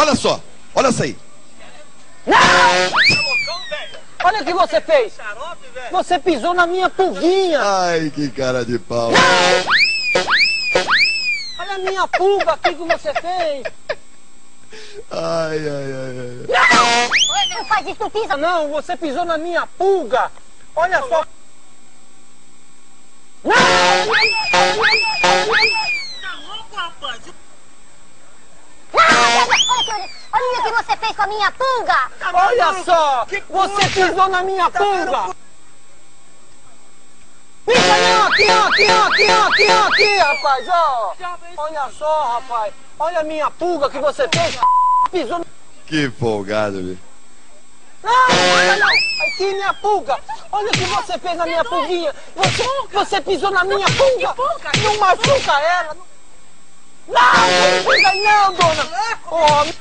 Olha só, olha essa aí. Não! Olha o que você fez. Você pisou na minha pulguinha. Ai, que cara de pau. Olha a minha pulga aqui que você fez. Ai, ai, ai, ai. Não! Não faz isso, não pisa. Não, você pisou na minha pulga. Olha só. Olha o que você fez com a minha pulga! Olha só! Você pisou na minha pulga! Pisa não! Aqui, ó, aqui, ó, aqui, ó, aqui, ó, aqui, rapaz, ó! Olha só, rapaz! Olha a minha pulga que você fez! Pisou... Que folgado, bicho. Não, olha não! Aqui, minha pulga! Olha o que você fez na minha pulguinha! Você, você pisou na minha pulga! Não machuca ela! Não, não não, dona! Oh,